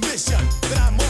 Mission. that I'm